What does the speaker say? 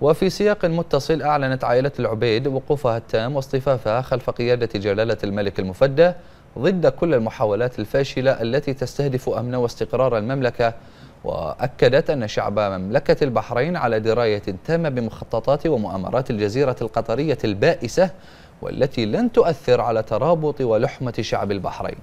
وفي سياق متصل أعلنت عائلة العبيد وقوفها التام واصطفافها خلف قيادة جلالة الملك المفدى ضد كل المحاولات الفاشلة التي تستهدف أمن واستقرار المملكة. وأكدت أن شعب مملكة البحرين على دراية تامة بمخططات ومؤامرات الجزيرة القطرية البائسة والتي لن تؤثر على ترابط ولحمة شعب البحرين.